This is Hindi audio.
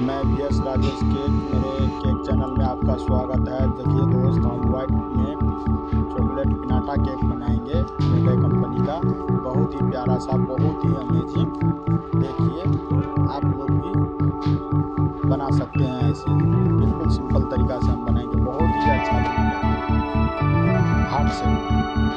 मैं वी एस राजेश केक मेरे केक चैनल में आपका स्वागत है। देखिए दोस्त, हम व्हाइट में चॉकलेट पिनाटा केक बनाएँगे मेरे कंपनी का। बहुत ही प्यारा सा, बहुत ही अमेजिंग देखिए, आप लोग भी बना सकते हैं ऐसे बिल्कुल सिंपल तरीका से हम बनाएँगे। बहुत ही अच्छा हार्ट से।